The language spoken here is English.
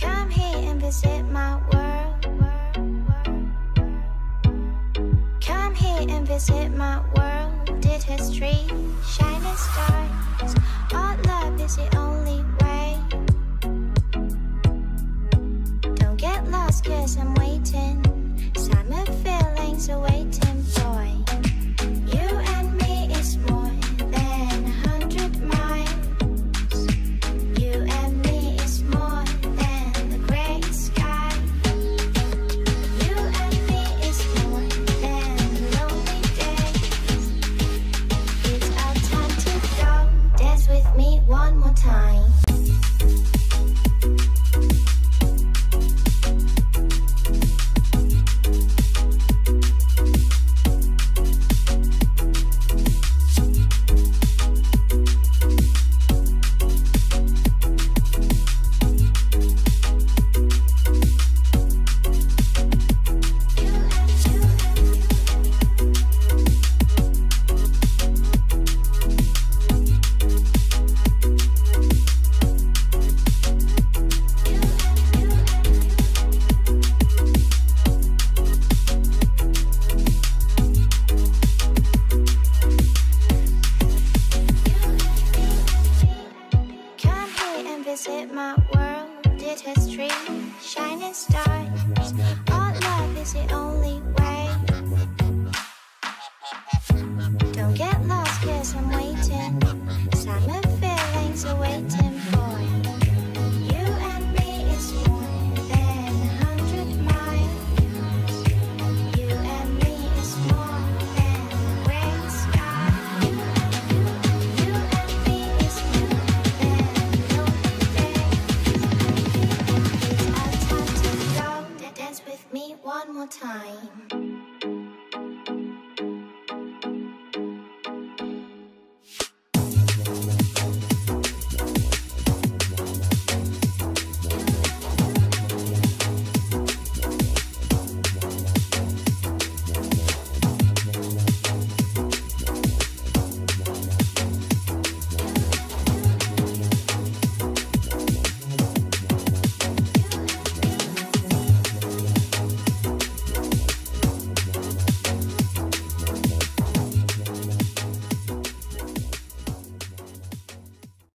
Come here and visit my world. Come here and visit my world. Did history, shine shining stars. All love is it visit my world, did history, shining stars. All love is it only. Oh, time.